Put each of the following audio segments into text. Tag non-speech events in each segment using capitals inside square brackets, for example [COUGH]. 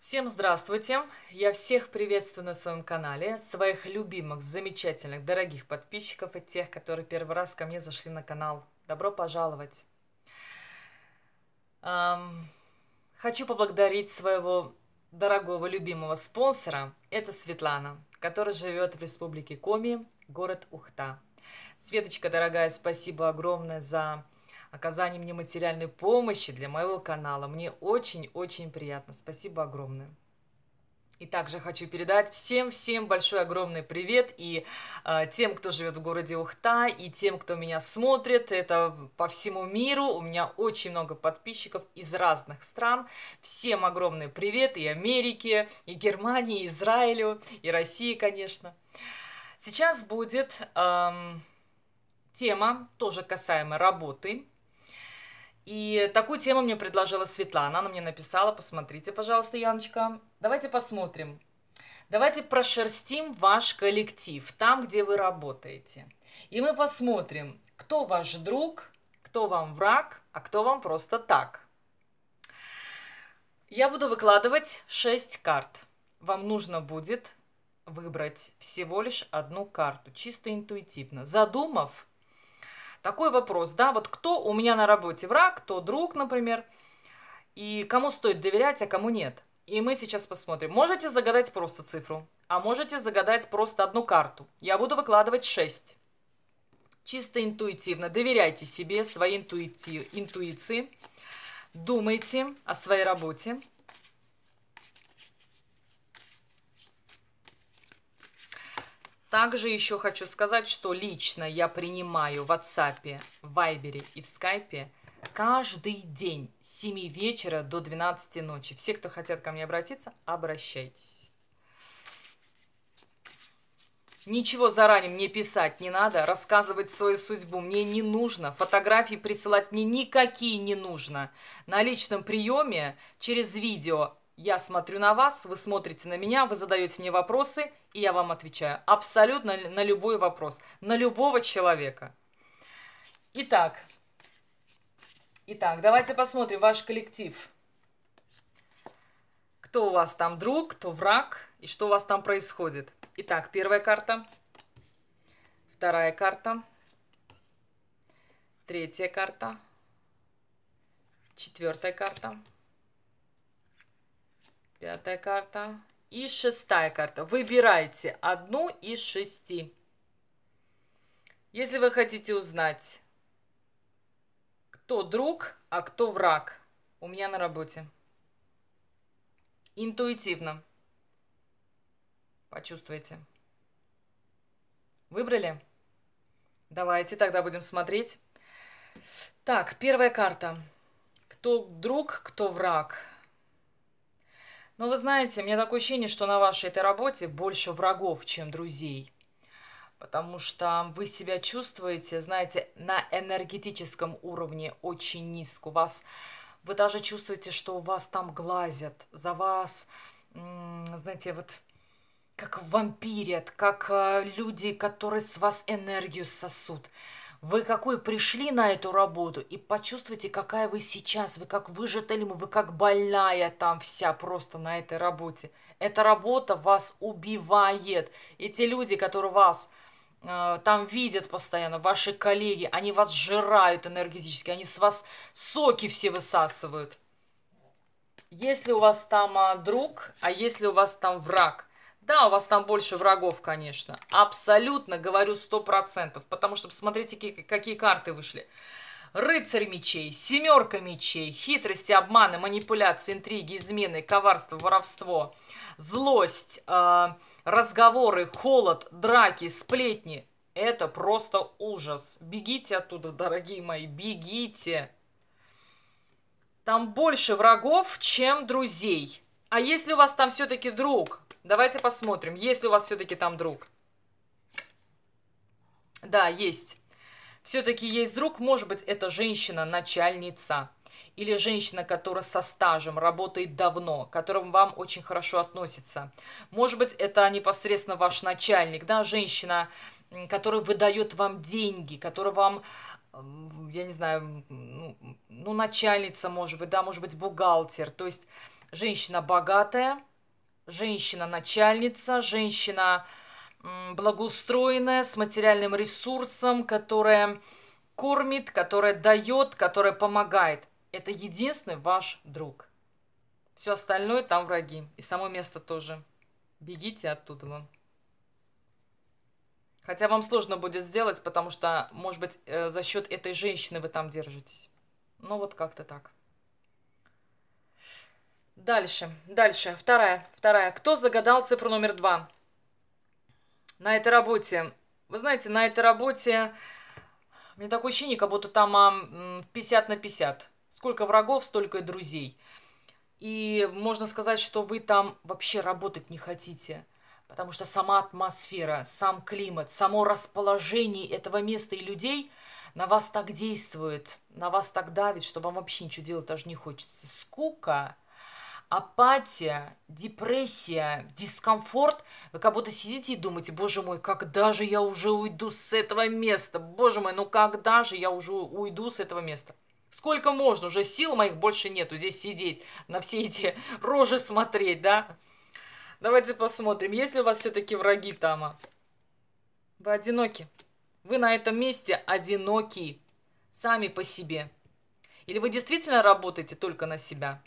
Всем здравствуйте! Я всех приветствую на своем канале, своих любимых, замечательных, дорогих подписчиков и тех, которые первый раз ко мне зашли на канал. Добро пожаловать! Эм, хочу поблагодарить своего дорогого, любимого спонсора. Это Светлана, которая живет в республике Коми, город Ухта. Светочка, дорогая, спасибо огромное за оказание мне материальной помощи для моего канала. Мне очень-очень приятно. Спасибо огромное. И также хочу передать всем-всем большой огромный привет и э, тем, кто живет в городе Ухта, и тем, кто меня смотрит. Это по всему миру. У меня очень много подписчиков из разных стран. Всем огромный привет и Америке, и Германии, и Израилю, и России, конечно. Сейчас будет эм, тема, тоже касаемая работы. И такую тему мне предложила Светлана. Она мне написала, посмотрите, пожалуйста, Яночка. Давайте посмотрим. Давайте прошерстим ваш коллектив, там, где вы работаете. И мы посмотрим, кто ваш друг, кто вам враг, а кто вам просто так. Я буду выкладывать 6 карт. Вам нужно будет выбрать всего лишь одну карту, чисто интуитивно. Задумав, такой вопрос, да, вот кто у меня на работе враг, кто друг, например, и кому стоит доверять, а кому нет. И мы сейчас посмотрим. Можете загадать просто цифру, а можете загадать просто одну карту. Я буду выкладывать 6. Чисто интуитивно. Доверяйте себе, своей интуиции. Думайте о своей работе. Также еще хочу сказать, что лично я принимаю в WhatsApp, в Viber и в Skype каждый день с 7 вечера до 12 ночи. Все, кто хотят ко мне обратиться, обращайтесь. Ничего заранее мне писать не надо, рассказывать свою судьбу мне не нужно, фотографии присылать мне никакие не нужно. На личном приеме через видео я смотрю на вас, вы смотрите на меня, вы задаете мне вопросы, и я вам отвечаю абсолютно на любой вопрос, на любого человека. Итак, итак, давайте посмотрим ваш коллектив. Кто у вас там друг, кто враг, и что у вас там происходит. Итак, первая карта, вторая карта, третья карта, четвертая карта, Пятая карта. И шестая карта. Выбирайте одну из шести. Если вы хотите узнать, кто друг, а кто враг, у меня на работе. Интуитивно. Почувствуйте. Выбрали? Давайте тогда будем смотреть. Так, первая карта. Кто друг, кто враг. Но вы знаете, мне такое ощущение, что на вашей этой работе больше врагов, чем друзей. Потому что вы себя чувствуете, знаете, на энергетическом уровне очень низко. У вас, вы даже чувствуете, что у вас там глазят, за вас, знаете, вот как вампирят, как э, люди, которые с вас энергию сосут. Вы какой пришли на эту работу и почувствуйте, какая вы сейчас, вы как выжатая вы как больная там вся просто на этой работе. Эта работа вас убивает. Эти люди, которые вас э, там видят постоянно, ваши коллеги, они вас жирают энергетически, они с вас соки все высасывают. Если у вас там а, друг, а если у вас там враг, да, у вас там больше врагов, конечно. Абсолютно, говорю, сто процентов. Потому что посмотрите, какие, какие карты вышли. Рыцарь мечей, семерка мечей, хитрости, обманы, манипуляции, интриги, измены, коварство, воровство, злость, э, разговоры, холод, драки, сплетни. Это просто ужас. Бегите оттуда, дорогие мои, бегите. Там больше врагов, чем друзей. А если у вас там все-таки друг, Давайте посмотрим, есть ли у вас все-таки там друг. Да, есть. Все-таки есть друг, может быть, это женщина-начальница. Или женщина, которая со стажем, работает давно, к которым вам очень хорошо относится. Может быть, это непосредственно ваш начальник, да, женщина, которая выдает вам деньги, которая вам, я не знаю, ну, ну начальница, может быть, да, может быть, бухгалтер. То есть женщина богатая, женщина-начальница, женщина благоустроенная, с материальным ресурсом, которая кормит, которая дает, которая помогает. Это единственный ваш друг. Все остальное там враги. И само место тоже. Бегите оттуда вам. Хотя вам сложно будет сделать, потому что, может быть, э, за счет этой женщины вы там держитесь. Ну, вот как-то так. Дальше, дальше. Вторая, вторая. Кто загадал цифру номер два? На этой работе. Вы знаете, на этой работе... Мне такое ощущение, как будто там а, 50 на 50. Сколько врагов, столько и друзей. И можно сказать, что вы там вообще работать не хотите. Потому что сама атмосфера, сам климат, само расположение этого места и людей на вас так действует, на вас так давит, что вам вообще ничего делать даже не хочется. Скука – апатия, депрессия, дискомфорт. Вы как будто сидите и думаете, боже мой, когда же я уже уйду с этого места? Боже мой, ну когда же я уже уйду с этого места? Сколько можно? Уже сил моих больше нету здесь сидеть, на все эти [LAUGHS] рожи смотреть, да? Давайте посмотрим, есть ли у вас все-таки враги Тама? Вы одиноки. Вы на этом месте одиноки. Сами по себе. Или вы действительно работаете только на себя?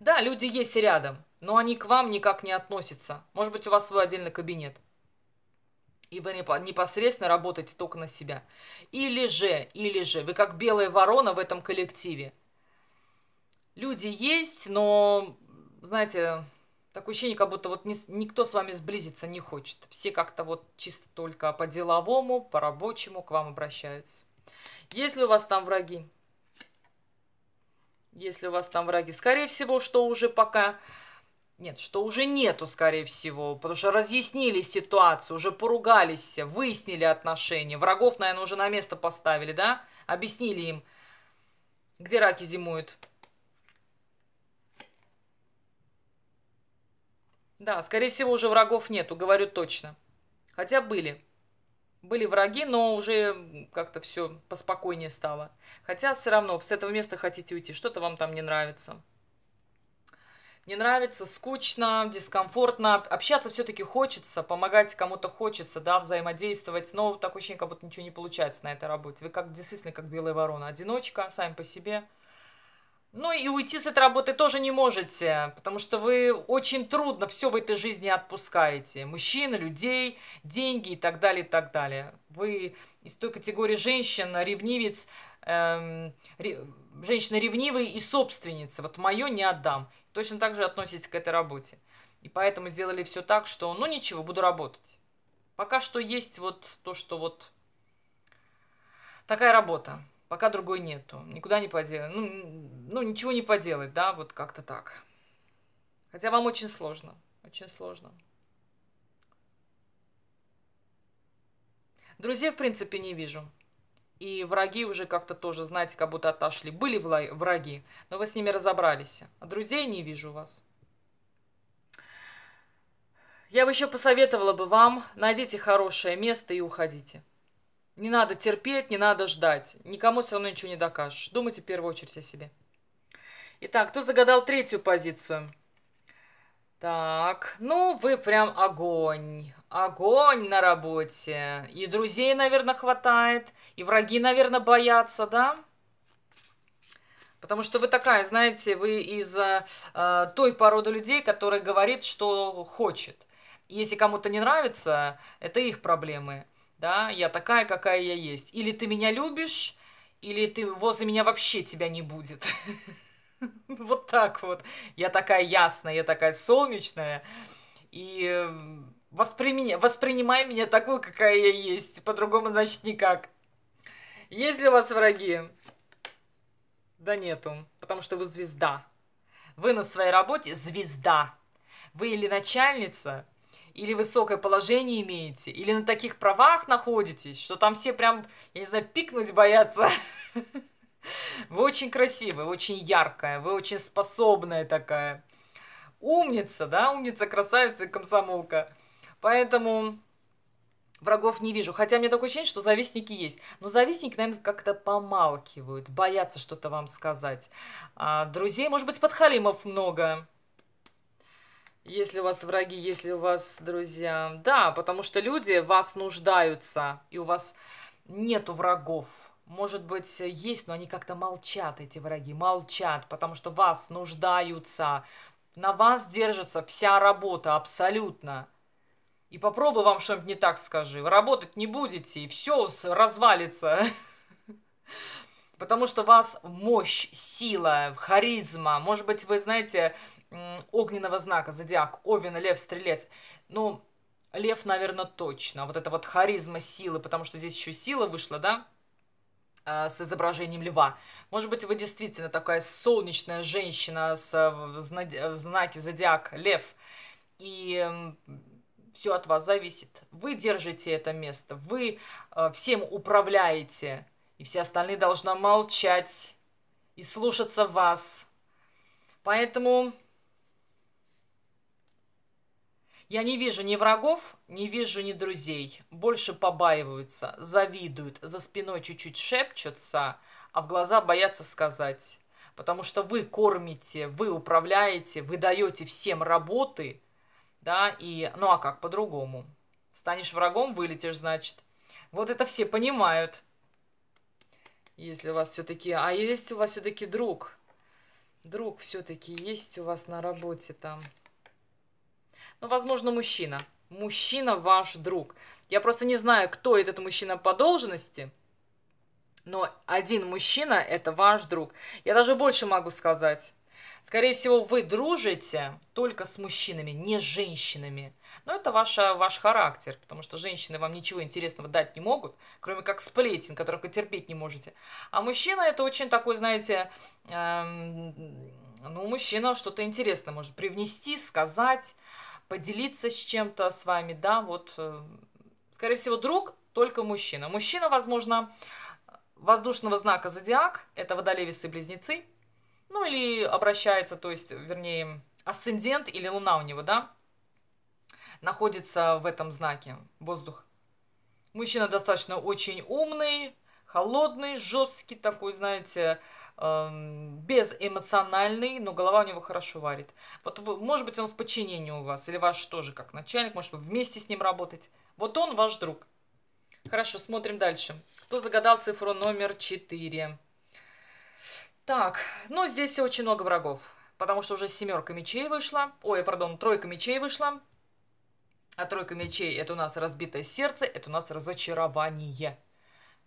Да, люди есть рядом, но они к вам никак не относятся. Может быть, у вас свой отдельный кабинет. И вы непосредственно работаете только на себя. Или же, или же, вы как белая ворона в этом коллективе. Люди есть, но, знаете, такое ощущение, как будто вот никто с вами сблизиться не хочет. Все как-то вот чисто только по-деловому, по-рабочему к вам обращаются. Если у вас там враги, если у вас там враги. Скорее всего, что уже пока... Нет, что уже нету, скорее всего, потому что разъяснили ситуацию, уже поругались, выяснили отношения. Врагов, наверное, уже на место поставили, да? Объяснили им, где раки зимуют. Да, скорее всего, уже врагов нету, говорю точно. Хотя были. Были враги, но уже как-то все поспокойнее стало. Хотя все равно с этого места хотите уйти, что-то вам там не нравится. Не нравится, скучно, дискомфортно. Общаться все-таки хочется, помогать кому-то хочется, да, взаимодействовать. Но такое ощущение, как будто ничего не получается на этой работе. Вы как действительно как белая ворона. Одиночка, сами по себе. Ну и уйти с этой работы тоже не можете, потому что вы очень трудно все в этой жизни отпускаете. Мужчин, людей, деньги и так далее, и так далее. Вы из той категории женщин, ревнивец, эм, ре, женщина ревнивая и собственница. Вот мое не отдам. Точно так же относитесь к этой работе. И поэтому сделали все так, что, ну ничего, буду работать. Пока что есть вот то, что вот такая работа. Пока другой нету. Никуда не поделать. Ну, ну, ничего не поделать, да, вот как-то так. Хотя вам очень сложно. Очень сложно. Друзей, в принципе, не вижу. И враги уже как-то тоже, знаете, как будто отошли. Были враги, но вы с ними разобрались. А друзей не вижу у вас. Я бы еще посоветовала бы вам, найдите хорошее место и уходите. Не надо терпеть, не надо ждать. Никому все равно ничего не докажешь. Думайте в первую очередь о себе. Итак, кто загадал третью позицию? Так, ну вы прям огонь. Огонь на работе. И друзей, наверное, хватает. И враги, наверное, боятся, да? Потому что вы такая, знаете, вы из э, той породы людей, которая говорит, что хочет. Если кому-то не нравится, это их проблемы да, я такая, какая я есть. Или ты меня любишь, или ты возле меня вообще тебя не будет. [LAUGHS] Вот так вот. Я такая ясная, я такая солнечная. И эм, воспри... воспринимай меня такой, какая я есть. По-другому, значит, никак. Есть ли у вас враги? Да нету, потому что вы звезда. Вы на своей работе звезда. Вы или начальница, или высокое положение имеете, или на таких правах находитесь, что там все прям, я не знаю, пикнуть боятся. [LAUGHS] Вы очень красивая, очень яркая, вы очень способная такая. Умница, да, умница, красавица и комсомолка. Поэтому врагов не вижу. Хотя мне такое ощущение, что завистники есть. Но завистники, наверное, как-то помалкивают, боятся что-то вам сказать. А друзей, может быть, подхалимов много. Если у вас враги, если у вас друзья. Да, потому что люди вас нуждаются, и у вас нету врагов. Может быть, есть, но они как-то молчат, эти враги, молчат, потому что вас нуждаются. На вас держится вся работа, абсолютно. И попробуй вам что-нибудь не так скажи. Вы работать не будете, и все развалится. [LAUGHS] Потому что у вас мощь, сила, харизма. Может быть, вы знаете огненного знака, зодиак, Овен, Лев, Стрелец. Ну, Лев, наверное, точно. Вот это вот харизма силы, потому что здесь еще сила вышла, да? А, с изображением льва. Может быть, вы действительно такая солнечная женщина с, э, в знаке зодиак лев. И все от вас зависит. Вы держите это место, вы э, всем управляете, и все остальные должны молчать и слушаться вас. Поэтому я не вижу ни врагов, не вижу ни друзей. Больше побаиваются, завидуют, за спиной чуть-чуть шепчутся, а в глаза боятся сказать. Потому что вы кормите, вы управляете, вы даете всем работы, да, и, ну а как по-другому? Станешь врагом, вылетишь, значит. Вот это все понимают. Если у вас все-таки, а есть у вас все-таки друг, друг все-таки есть у вас на работе там. Ну, возможно, мужчина. Мужчина ваш друг. Я просто не знаю, кто этот мужчина по должности, но один мужчина – это ваш друг. Я даже больше могу сказать. Скорее всего, вы дружите только с мужчинами, не с женщинами. Но это ваша, ваш характер, потому что женщины вам ничего интересного дать не могут, кроме как сплетен, которых вы терпеть не можете. А мужчина это очень такой, знаете, эм, ну, мужчина что-то интересное может привнести, сказать, поделиться с чем-то с вами, да, вот, э, скорее всего, друг только мужчина. Мужчина, возможно, воздушного знака зодиак, это водолевисы и близнецы, ну или обращается, то есть, вернее, асцендент или луна у него, да, находится в этом знаке, воздух. Мужчина достаточно очень умный, холодный, жесткий такой, знаете, безэмоциональный, но голова у него хорошо варит. Вот, может быть, он в подчинении у вас, или ваш тоже как начальник, может, вы вместе с ним работаете. Вот он ваш друг. Хорошо, смотрим дальше. Кто загадал цифру номер 4? Так, ну, здесь очень много врагов, потому что уже семерка мечей вышла. Ой, пардон, тройка мечей вышла. А тройка мечей – это у нас разбитое сердце, это у нас разочарование.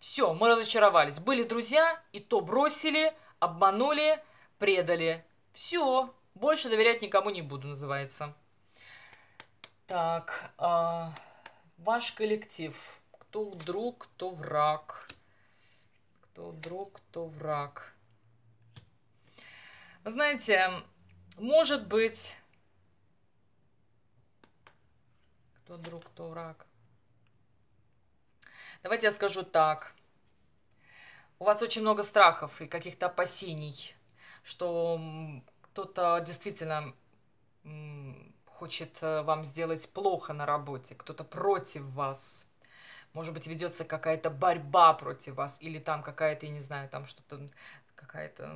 Все, мы разочаровались. Были друзья, и то бросили, обманули, предали. Все, больше доверять никому не буду, называется. Так, а, ваш коллектив. Кто друг, кто враг. Кто друг, кто враг. знаете, может быть... Кто друг, кто враг. Давайте я скажу так у вас очень много страхов и каких-то опасений, что кто-то действительно хочет э, вам сделать плохо на работе, кто-то против вас. Может быть, ведется какая-то борьба против вас, или там какая-то, я не знаю, там что-то какая-то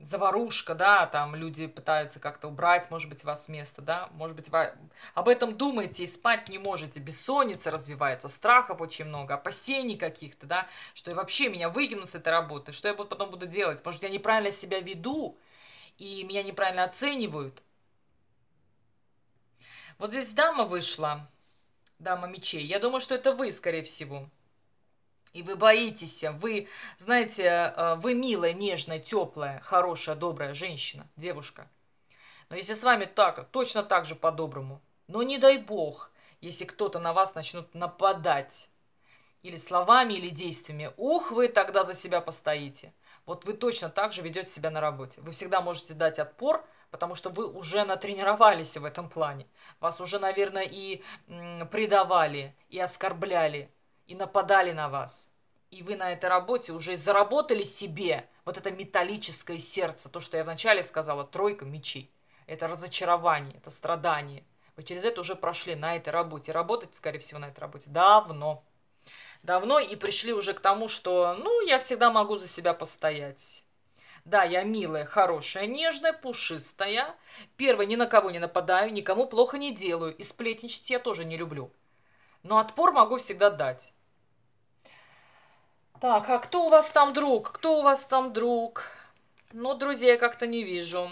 заварушка, да, там люди пытаются как-то убрать, может быть, вас с места, да, может быть, вы об этом думаете и спать не можете, бессонница развивается, страхов очень много, опасений каких-то, да, что и вообще меня выкинут с этой работы, что я потом буду делать, может, я неправильно себя веду, и меня неправильно оценивают. Вот здесь дама вышла, дама мечей, я думаю, что это вы, скорее всего, и вы боитесь, вы, знаете, э, вы милая, нежная, теплая, хорошая, добрая женщина, девушка. Но если с вами так, точно так же по-доброму, но не дай бог, если кто-то на вас начнут нападать, или словами, или действиями, ух, вы тогда за себя постоите. Вот вы точно так же ведете себя на работе. Вы всегда можете дать отпор, потому что вы уже натренировались в этом плане. Вас уже, наверное, и предавали, и оскорбляли, и нападали на вас. И вы на этой работе уже заработали себе вот это металлическое сердце, то, что я вначале сказала, тройка мечей. Это разочарование, это страдание. Вы через это уже прошли на этой работе. Работать, скорее всего, на этой работе давно. Давно и пришли уже к тому, что, ну, я всегда могу за себя постоять. Да, я милая, хорошая, нежная, пушистая. Первое, ни на кого не нападаю, никому плохо не делаю. И сплетничать я тоже не люблю. Но отпор могу всегда дать. Так, а кто у вас там друг? Кто у вас там друг? Ну, друзей как-то не вижу.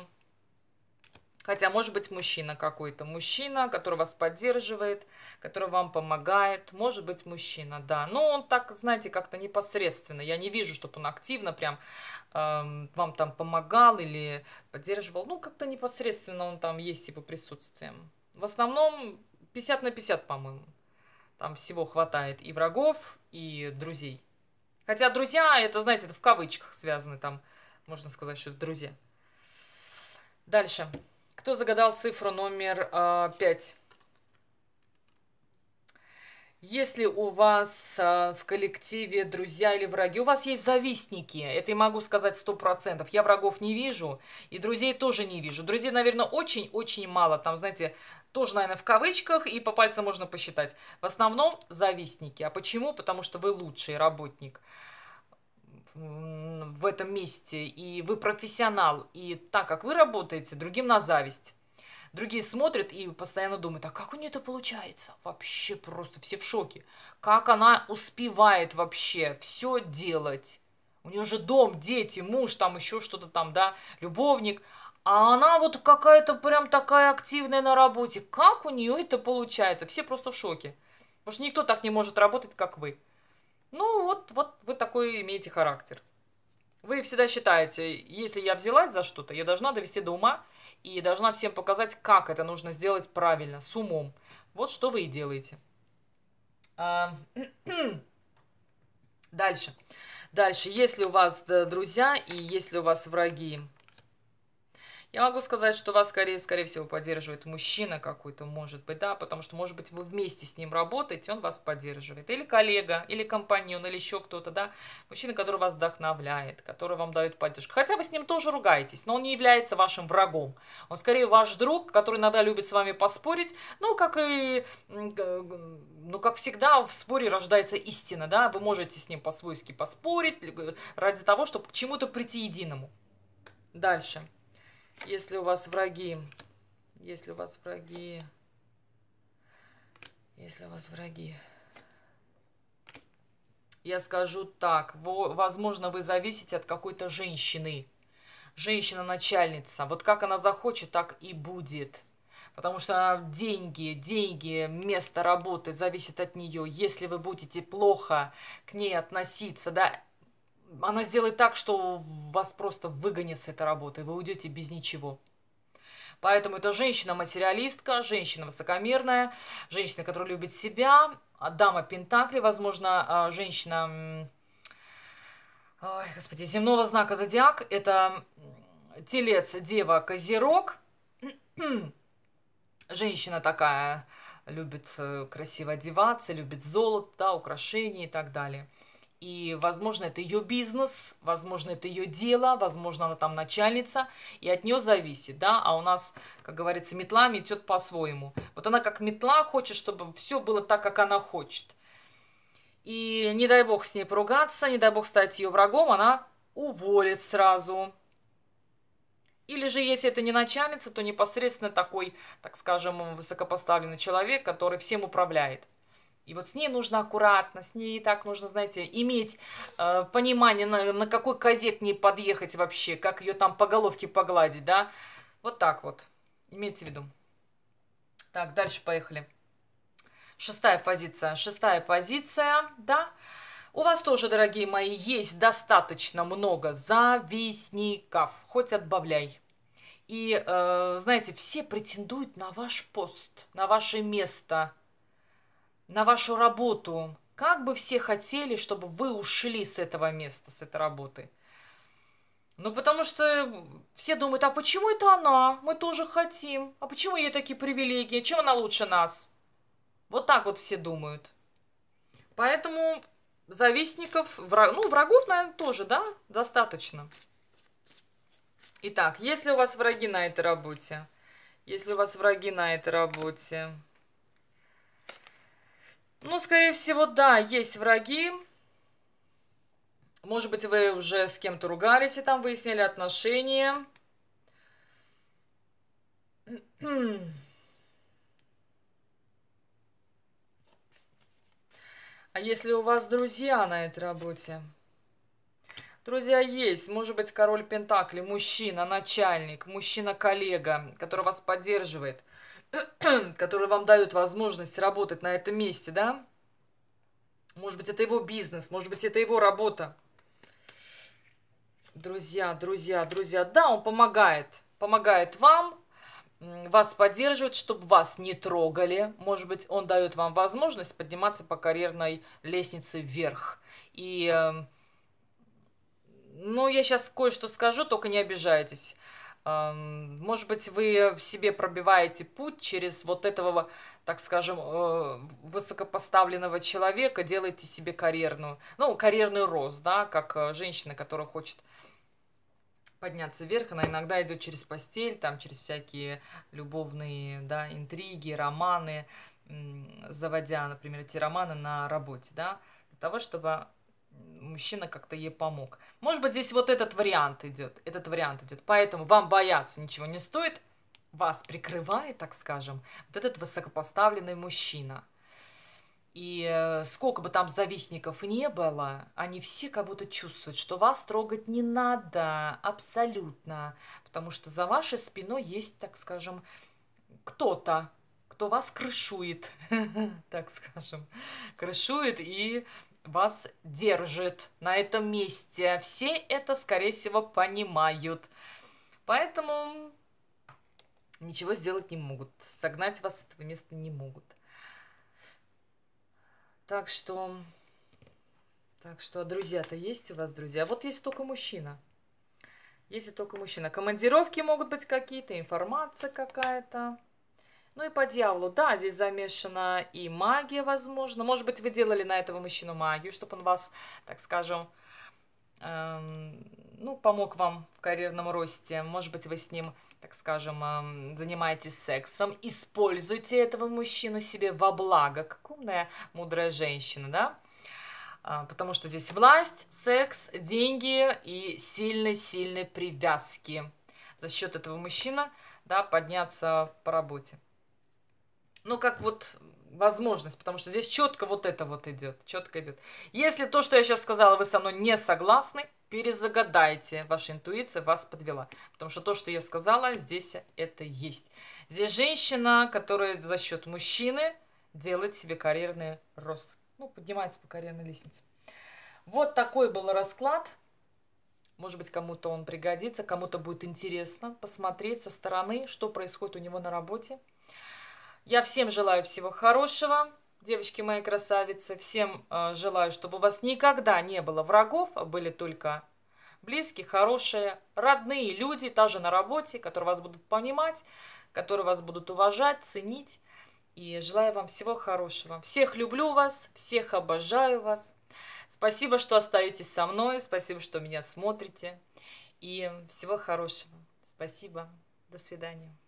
Хотя, может быть, мужчина какой-то. Мужчина, который вас поддерживает, который вам помогает. Может быть, мужчина, да. Но он так, знаете, как-то непосредственно. Я не вижу, чтобы он активно прям эм, вам там помогал или поддерживал. Ну, как-то непосредственно он там есть его присутствием. В основном 50 на 50, по-моему. Там всего хватает и врагов, и друзей. Хотя друзья, это, знаете, это в кавычках связаны там. Можно сказать, что это друзья. Дальше. Кто загадал цифру номер э, 5? Если у вас э, в коллективе друзья или враги, у вас есть завистники, это я могу сказать сто процентов. Я врагов не вижу, и друзей тоже не вижу. Друзей, наверное, очень-очень мало. Там, знаете, тоже, наверное, в кавычках, и по пальцам можно посчитать. В основном завистники. А почему? Потому что вы лучший работник в этом месте, и вы профессионал, и так как вы работаете, другим на зависть. Другие смотрят и постоянно думают, а как у нее это получается? Вообще просто все в шоке. Как она успевает вообще все делать? У нее же дом, дети, муж, там еще что-то там, да, любовник. А она вот какая-то прям такая активная на работе. Как у нее это получается? Все просто в шоке. Потому что никто так не может работать, как вы. Ну, вот, вот вы такой имеете характер. Вы всегда считаете, если я взялась за что-то, я должна довести до ума и должна всем показать, как это нужно сделать правильно, с умом. Вот что вы и делаете. [CLEARS THROAT] Дальше. Дальше, если у вас друзья и если у вас враги, я могу сказать, что вас, скорее, скорее всего, поддерживает мужчина какой-то, может быть, да, потому что, может быть, вы вместе с ним работаете, он вас поддерживает. Или коллега, или компаньон, или еще кто-то, да. Мужчина, который вас вдохновляет, который вам дает поддержку. Хотя вы с ним тоже ругаетесь, но он не является вашим врагом. Он, скорее, ваш друг, который иногда любит с вами поспорить, ну, как и ну, как всегда, в споре рождается истина, да, вы можете с ним по-свойски поспорить ради того, чтобы к чему-то прийти единому. Дальше. Если у вас враги, если у вас враги, если у вас враги, я скажу так, возможно, вы зависите от какой-то женщины. Женщина-начальница. Вот как она захочет, так и будет. Потому что деньги, деньги, место работы зависит от нее. Если вы будете плохо к ней относиться, да, она сделает так, что вас просто выгонит с этой работы, вы уйдете без ничего. Поэтому это женщина-материалистка, женщина высокомерная, женщина, которая любит себя, дама Пентакли, возможно, а, женщина, ой, господи, земного знака зодиак, это телец, дева, козерог, [CLEARS THROAT] женщина такая, любит э, красиво одеваться, любит золото, да, украшения и так далее – и, возможно, это ее бизнес, возможно, это ее дело, возможно, она там начальница, и от нее зависит, да, а у нас, как говорится, метла метет по-своему. Вот она как метла хочет, чтобы все было так, как она хочет. И не дай бог с ней поругаться, не дай бог стать ее врагом, она уволит сразу. Или же, если это не начальница, то непосредственно такой, так скажем, высокопоставленный человек, который всем управляет. И вот с ней нужно аккуратно, с ней так нужно, знаете, иметь э, понимание, на, на какой козе к ней подъехать вообще, как ее там по головке погладить, да. Вот так вот. Имейте в виду. Так, дальше поехали. Шестая позиция. Шестая позиция, да. У вас тоже, дорогие мои, есть достаточно много завистников. Хоть отбавляй. И, э, знаете, все претендуют на ваш пост, на ваше место – на вашу работу. Как бы все хотели, чтобы вы ушли с этого места, с этой работы. Ну, потому что все думают, а почему это она? Мы тоже хотим. А почему ей такие привилегии? Чем она лучше нас? Вот так вот все думают. Поэтому завистников, враг, ну, врагов, наверное, тоже, да, достаточно. Итак, если у вас враги на этой работе, если у вас враги на этой работе, ну, скорее всего, да, есть враги. Может быть, вы уже с кем-то ругались и там выяснили отношения. А если у вас друзья на этой работе? Друзья есть, может быть, король Пентакли, мужчина, начальник, мужчина-коллега, который вас поддерживает, [CLEARS THROAT] который вам дает возможность работать на этом месте, да? Может быть, это его бизнес, может быть, это его работа. Друзья, друзья, друзья, да, он помогает, помогает вам, вас поддерживает, чтобы вас не трогали. Может быть, он дает вам возможность подниматься по карьерной лестнице вверх. И, эм, ну, я сейчас кое-что скажу, только не обижайтесь. Может быть, вы себе пробиваете путь через вот этого, так скажем, э, высокопоставленного человека, делаете себе карьерную, ну, карьерный рост, да, как э, женщина, которая хочет подняться вверх, она иногда идет через постель, там через всякие любовные, да, интриги, романы, заводя, например, эти романы на работе, да, для того, чтобы мужчина как-то ей помог. Может быть, здесь вот этот вариант идет, этот вариант идет, поэтому вам бояться ничего не стоит, вас прикрывает, так скажем, вот этот высокопоставленный мужчина – и э, сколько бы там завистников не было, они все как будто чувствуют, что вас трогать не надо абсолютно, потому что за вашей спиной есть, так скажем, кто-то, кто вас крышует, [LAUGHS] так скажем, крышует и вас держит на этом месте. Все это, скорее всего, понимают. Поэтому ничего сделать не могут. Согнать вас с этого места не могут. Так что, так что, друзья-то есть у вас, друзья? Вот есть только мужчина. Если только мужчина. Командировки могут быть какие-то, информация какая-то. Ну и по дьяволу, да, здесь замешана и магия, возможно. Может быть, вы делали на этого мужчину магию, чтобы он вас, так скажем, эм, ну, помог вам в карьерном росте. Может быть, вы с ним, так скажем, эм, занимаетесь сексом. Используйте этого мужчину себе во благо. Как умная, мудрая женщина, да? А, потому что здесь власть, секс, деньги и сильные-сильные привязки. За счет этого мужчина, да, подняться по работе. Ну, как вот возможность, потому что здесь четко вот это вот идет, четко идет. Если то, что я сейчас сказала, вы со мной не согласны, перезагадайте. Ваша интуиция вас подвела. Потому что то, что я сказала, здесь это есть. Здесь женщина, которая за счет мужчины делает себе карьерный рост. Ну, поднимается по карьерной лестнице. Вот такой был расклад. Может быть, кому-то он пригодится, кому-то будет интересно посмотреть со стороны, что происходит у него на работе. Я всем желаю всего хорошего, девочки мои красавицы. Всем э, желаю, чтобы у вас никогда не было врагов, а были только близкие, хорошие, родные люди, даже на работе, которые вас будут понимать, которые вас будут уважать, ценить. И желаю вам всего хорошего. Всех люблю вас, всех обожаю вас. Спасибо, что остаетесь со мной, спасибо, что меня смотрите. И всего хорошего. Спасибо. До свидания.